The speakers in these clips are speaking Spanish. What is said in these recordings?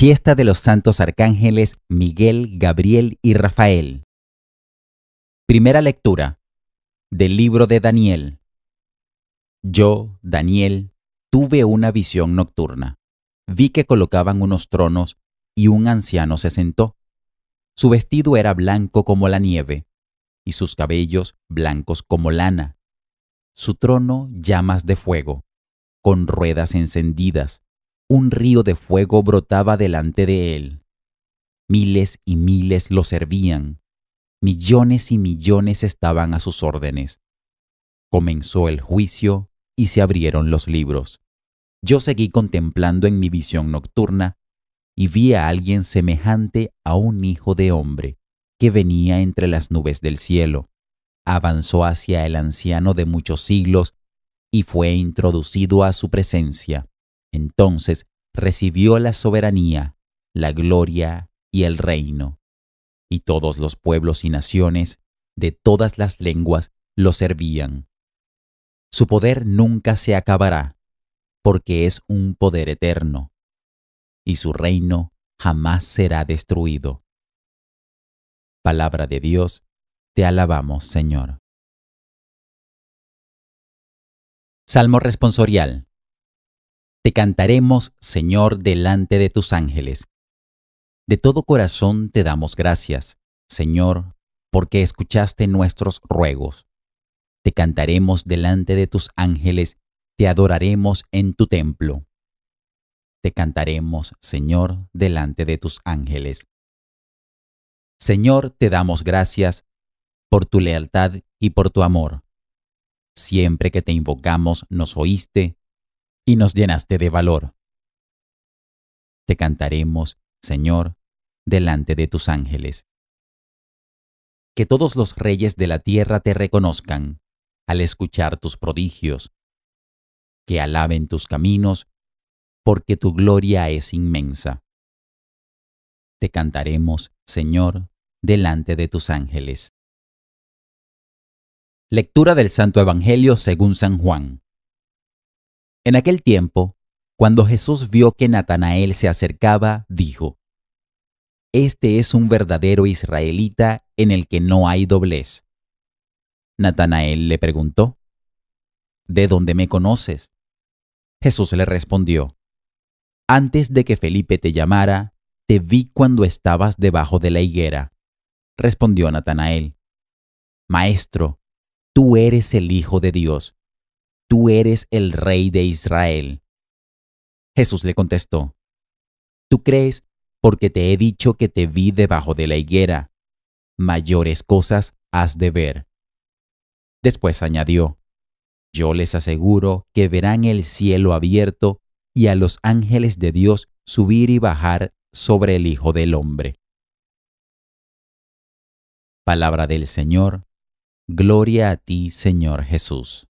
Fiesta de los Santos Arcángeles Miguel, Gabriel y Rafael. Primera lectura del libro de Daniel. Yo, Daniel, tuve una visión nocturna. Vi que colocaban unos tronos y un anciano se sentó. Su vestido era blanco como la nieve y sus cabellos blancos como lana. Su trono llamas de fuego, con ruedas encendidas un río de fuego brotaba delante de él. Miles y miles lo servían. Millones y millones estaban a sus órdenes. Comenzó el juicio y se abrieron los libros. Yo seguí contemplando en mi visión nocturna y vi a alguien semejante a un hijo de hombre que venía entre las nubes del cielo. Avanzó hacia el anciano de muchos siglos y fue introducido a su presencia. Entonces recibió la soberanía, la gloria y el reino. Y todos los pueblos y naciones, de todas las lenguas, lo servían. Su poder nunca se acabará, porque es un poder eterno, y su reino jamás será destruido. Palabra de Dios, te alabamos, Señor. Salmo responsorial. Te cantaremos, Señor, delante de tus ángeles. De todo corazón te damos gracias, Señor, porque escuchaste nuestros ruegos. Te cantaremos delante de tus ángeles, te adoraremos en tu templo. Te cantaremos, Señor, delante de tus ángeles. Señor, te damos gracias por tu lealtad y por tu amor. Siempre que te invocamos nos oíste y nos llenaste de valor. Te cantaremos, Señor, delante de tus ángeles. Que todos los reyes de la tierra te reconozcan al escuchar tus prodigios, que alaben tus caminos, porque tu gloria es inmensa. Te cantaremos, Señor, delante de tus ángeles. Lectura del Santo Evangelio según San Juan. En aquel tiempo, cuando Jesús vio que Natanael se acercaba, dijo, Este es un verdadero israelita en el que no hay doblez. Natanael le preguntó, ¿De dónde me conoces? Jesús le respondió, Antes de que Felipe te llamara, te vi cuando estabas debajo de la higuera. Respondió Natanael, Maestro, tú eres el Hijo de Dios tú eres el rey de Israel. Jesús le contestó, Tú crees porque te he dicho que te vi debajo de la higuera. Mayores cosas has de ver. Después añadió, Yo les aseguro que verán el cielo abierto y a los ángeles de Dios subir y bajar sobre el Hijo del Hombre. Palabra del Señor. Gloria a ti, Señor Jesús.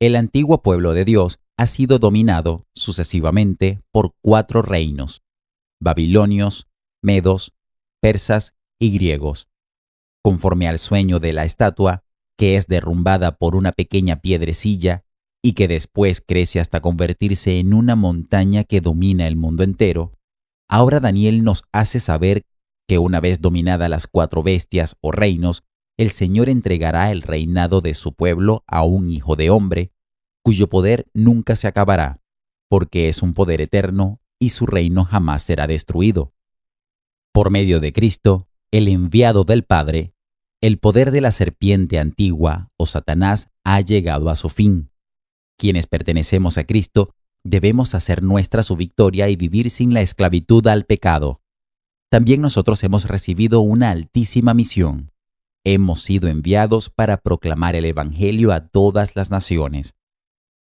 El antiguo pueblo de Dios ha sido dominado sucesivamente por cuatro reinos, babilonios, medos, persas y griegos. Conforme al sueño de la estatua, que es derrumbada por una pequeña piedrecilla y que después crece hasta convertirse en una montaña que domina el mundo entero, ahora Daniel nos hace saber que una vez dominadas las cuatro bestias o reinos, el Señor entregará el reinado de su pueblo a un hijo de hombre, cuyo poder nunca se acabará, porque es un poder eterno y su reino jamás será destruido. Por medio de Cristo, el enviado del Padre, el poder de la serpiente antigua o Satanás ha llegado a su fin. Quienes pertenecemos a Cristo debemos hacer nuestra su victoria y vivir sin la esclavitud al pecado. También nosotros hemos recibido una altísima misión, hemos sido enviados para proclamar el Evangelio a todas las naciones.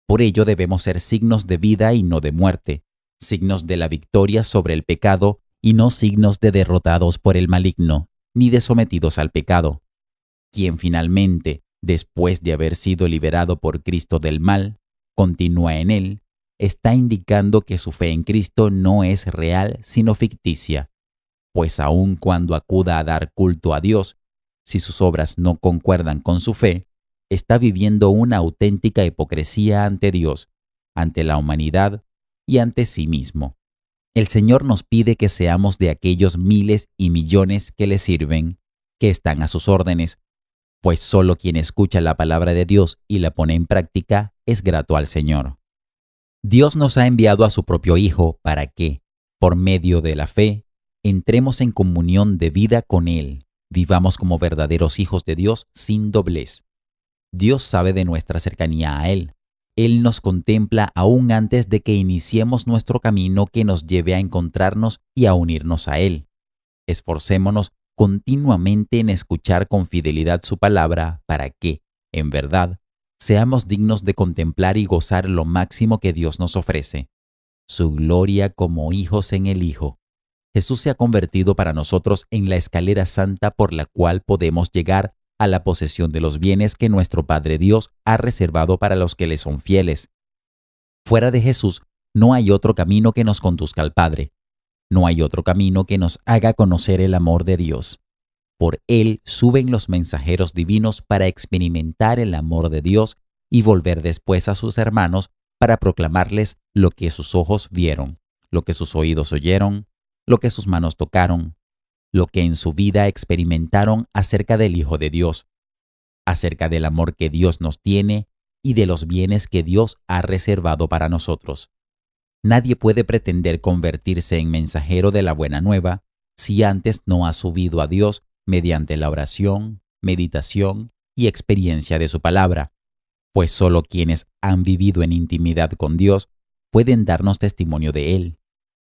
Por ello debemos ser signos de vida y no de muerte, signos de la victoria sobre el pecado y no signos de derrotados por el maligno, ni de sometidos al pecado. Quien finalmente, después de haber sido liberado por Cristo del mal, continúa en él, está indicando que su fe en Cristo no es real sino ficticia, pues aun cuando acuda a dar culto a Dios, si sus obras no concuerdan con su fe, está viviendo una auténtica hipocresía ante Dios, ante la humanidad y ante sí mismo. El Señor nos pide que seamos de aquellos miles y millones que le sirven, que están a sus órdenes, pues solo quien escucha la palabra de Dios y la pone en práctica es grato al Señor. Dios nos ha enviado a su propio Hijo para que, por medio de la fe, entremos en comunión de vida con Él, vivamos como verdaderos hijos de Dios sin doblez. Dios sabe de nuestra cercanía a Él. Él nos contempla aún antes de que iniciemos nuestro camino que nos lleve a encontrarnos y a unirnos a Él. Esforcémonos continuamente en escuchar con fidelidad su palabra para que, en verdad, seamos dignos de contemplar y gozar lo máximo que Dios nos ofrece, su gloria como hijos en el Hijo. Jesús se ha convertido para nosotros en la escalera santa por la cual podemos llegar a la posesión de los bienes que nuestro Padre Dios ha reservado para los que le son fieles. Fuera de Jesús no hay otro camino que nos conduzca al Padre. No hay otro camino que nos haga conocer el amor de Dios. Por él suben los mensajeros divinos para experimentar el amor de Dios y volver después a sus hermanos para proclamarles lo que sus ojos vieron, lo que sus oídos oyeron, lo que sus manos tocaron, lo que en su vida experimentaron acerca del Hijo de Dios, acerca del amor que Dios nos tiene y de los bienes que Dios ha reservado para nosotros. Nadie puede pretender convertirse en mensajero de la buena nueva si antes no ha subido a Dios mediante la oración, meditación y experiencia de su palabra, pues solo quienes han vivido en intimidad con Dios pueden darnos testimonio de Él,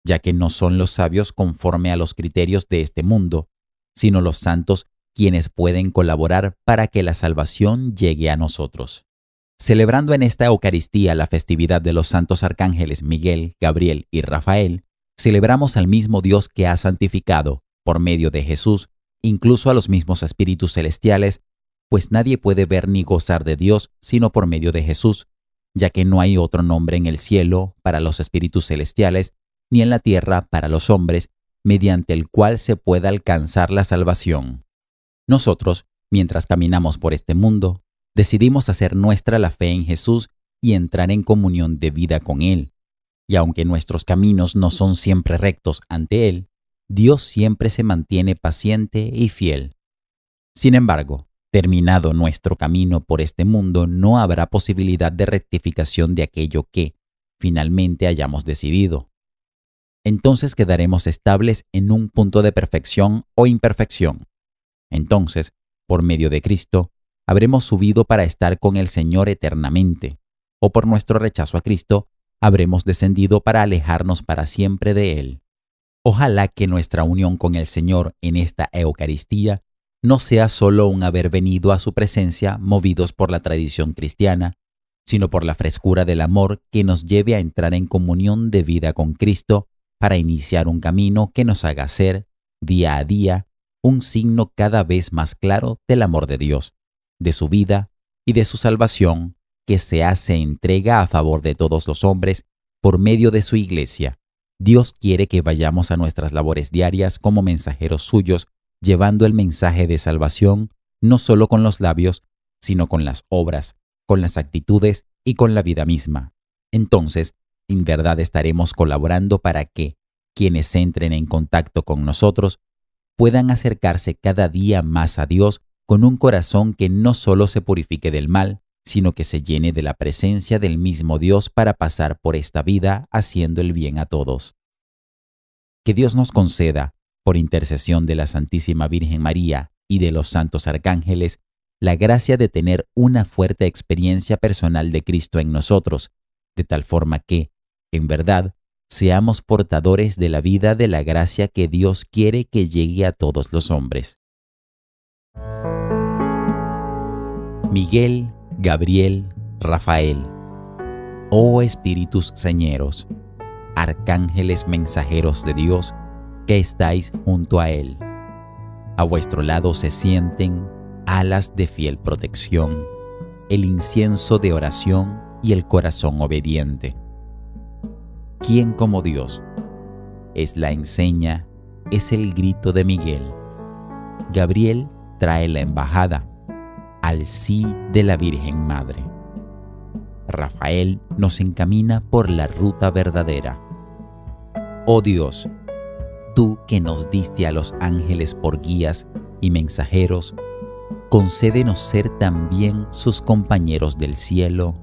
ya que no son los sabios conforme a los criterios de este mundo, sino los santos quienes pueden colaborar para que la salvación llegue a nosotros. Celebrando en esta Eucaristía la festividad de los santos arcángeles Miguel, Gabriel y Rafael, celebramos al mismo Dios que ha santificado, por medio de Jesús, incluso a los mismos espíritus celestiales, pues nadie puede ver ni gozar de Dios sino por medio de Jesús, ya que no hay otro nombre en el cielo para los espíritus celestiales, ni en la tierra para los hombres, mediante el cual se pueda alcanzar la salvación. Nosotros, mientras caminamos por este mundo, decidimos hacer nuestra la fe en Jesús y entrar en comunión de vida con Él. Y aunque nuestros caminos no son siempre rectos ante Él, Dios siempre se mantiene paciente y fiel. Sin embargo, terminado nuestro camino por este mundo, no habrá posibilidad de rectificación de aquello que, finalmente, hayamos decidido. Entonces quedaremos estables en un punto de perfección o imperfección. Entonces, por medio de Cristo, habremos subido para estar con el Señor eternamente, o por nuestro rechazo a Cristo, habremos descendido para alejarnos para siempre de Él. Ojalá que nuestra unión con el Señor en esta Eucaristía no sea solo un haber venido a su presencia movidos por la tradición cristiana, sino por la frescura del amor que nos lleve a entrar en comunión de vida con Cristo para iniciar un camino que nos haga ser, día a día, un signo cada vez más claro del amor de Dios de su vida y de su salvación que se hace entrega a favor de todos los hombres por medio de su iglesia. Dios quiere que vayamos a nuestras labores diarias como mensajeros suyos, llevando el mensaje de salvación no solo con los labios, sino con las obras, con las actitudes y con la vida misma. Entonces, en verdad estaremos colaborando para que quienes entren en contacto con nosotros puedan acercarse cada día más a Dios con un corazón que no solo se purifique del mal, sino que se llene de la presencia del mismo Dios para pasar por esta vida haciendo el bien a todos. Que Dios nos conceda, por intercesión de la Santísima Virgen María y de los santos arcángeles, la gracia de tener una fuerte experiencia personal de Cristo en nosotros, de tal forma que, en verdad, seamos portadores de la vida de la gracia que Dios quiere que llegue a todos los hombres. Miguel, Gabriel, Rafael. Oh Espíritus Señeros, arcángeles mensajeros de Dios, que estáis junto a Él. A vuestro lado se sienten alas de fiel protección, el incienso de oración y el corazón obediente. ¿Quién como Dios? Es la enseña, es el grito de Miguel. Gabriel trae la embajada al sí de la Virgen Madre. Rafael nos encamina por la ruta verdadera. Oh Dios, tú que nos diste a los ángeles por guías y mensajeros, concédenos ser también sus compañeros del cielo.